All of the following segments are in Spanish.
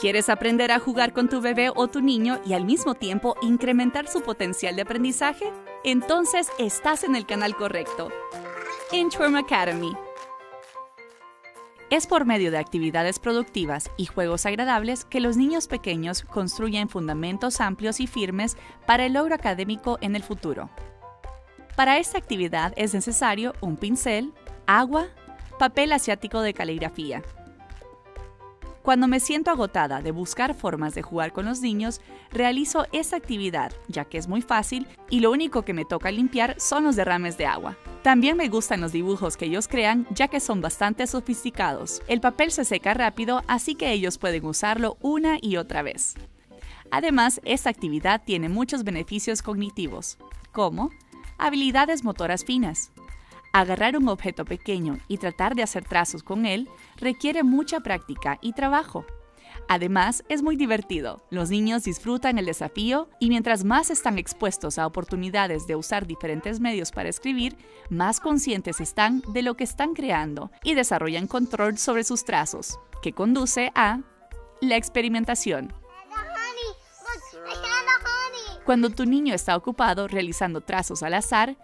¿Quieres aprender a jugar con tu bebé o tu niño y al mismo tiempo incrementar su potencial de aprendizaje? Entonces estás en el canal correcto. Inchworm Academy. Es por medio de actividades productivas y juegos agradables que los niños pequeños construyen fundamentos amplios y firmes para el logro académico en el futuro. Para esta actividad es necesario un pincel, agua, papel asiático de caligrafía, cuando me siento agotada de buscar formas de jugar con los niños, realizo esta actividad, ya que es muy fácil y lo único que me toca limpiar son los derrames de agua. También me gustan los dibujos que ellos crean, ya que son bastante sofisticados. El papel se seca rápido, así que ellos pueden usarlo una y otra vez. Además, esta actividad tiene muchos beneficios cognitivos, como habilidades motoras finas, Agarrar un objeto pequeño y tratar de hacer trazos con él requiere mucha práctica y trabajo. Además, es muy divertido. Los niños disfrutan el desafío y mientras más están expuestos a oportunidades de usar diferentes medios para escribir, más conscientes están de lo que están creando y desarrollan control sobre sus trazos, que conduce a la experimentación. Cuando tu niño está ocupado realizando trazos al azar,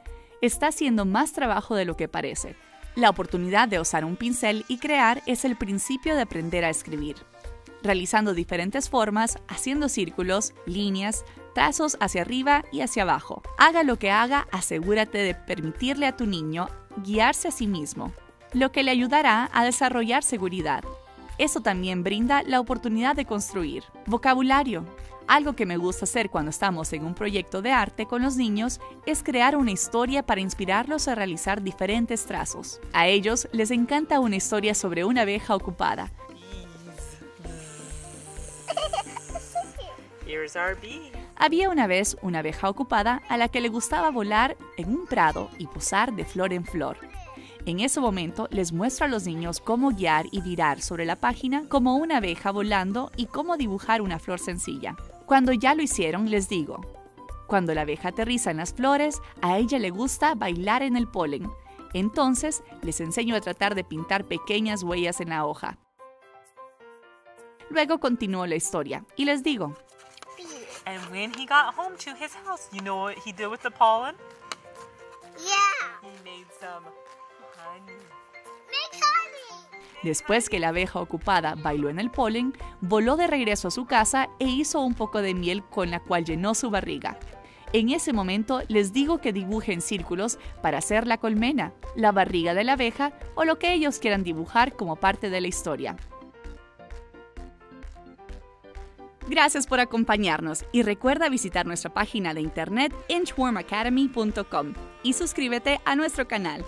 está haciendo más trabajo de lo que parece. La oportunidad de usar un pincel y crear es el principio de aprender a escribir. Realizando diferentes formas, haciendo círculos, líneas, trazos hacia arriba y hacia abajo. Haga lo que haga, asegúrate de permitirle a tu niño guiarse a sí mismo, lo que le ayudará a desarrollar seguridad. Eso también brinda la oportunidad de construir vocabulario, algo que me gusta hacer cuando estamos en un proyecto de arte con los niños es crear una historia para inspirarlos a realizar diferentes trazos. A ellos les encanta una historia sobre una abeja ocupada. Había una vez una abeja ocupada a la que le gustaba volar en un prado y posar de flor en flor. En ese momento les muestro a los niños cómo guiar y virar sobre la página como una abeja volando y cómo dibujar una flor sencilla. Cuando ya lo hicieron, les digo, cuando la abeja aterriza en las flores, a ella le gusta bailar en el polen. Entonces, les enseño a tratar de pintar pequeñas huellas en la hoja. Luego continúo la historia y les digo, And when he got home to his house, you know what he did with the pollen? Yeah. He made some honey. Después que la abeja ocupada bailó en el polen, voló de regreso a su casa e hizo un poco de miel con la cual llenó su barriga. En ese momento les digo que dibujen círculos para hacer la colmena, la barriga de la abeja o lo que ellos quieran dibujar como parte de la historia. Gracias por acompañarnos y recuerda visitar nuestra página de internet inchwormacademy.com y suscríbete a nuestro canal.